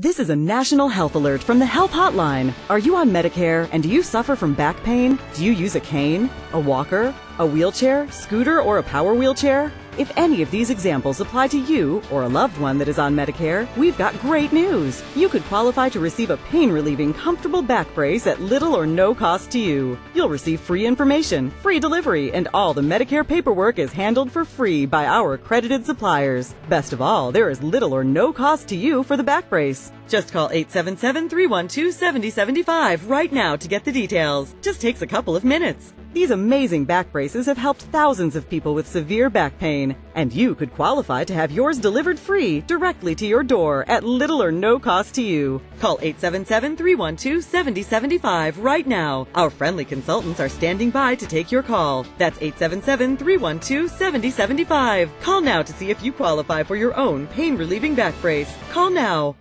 This is a national health alert from the Health Hotline. Are you on Medicare and do you suffer from back pain? Do you use a cane, a walker, a wheelchair, scooter, or a power wheelchair? If any of these examples apply to you or a loved one that is on Medicare, we've got great news. You could qualify to receive a pain relieving, comfortable back brace at little or no cost to you. You'll receive free information, free delivery, and all the Medicare paperwork is handled for free by our accredited suppliers. Best of all, there is little or no cost to you for the back brace. Just call 877-312-7075 right now to get the details. Just takes a couple of minutes. These amazing back braces have helped thousands of people with severe back pain, and you could qualify to have yours delivered free directly to your door at little or no cost to you. Call 877-312-7075 right now. Our friendly consultants are standing by to take your call. That's 877-312-7075. Call now to see if you qualify for your own pain relieving back brace. Call now.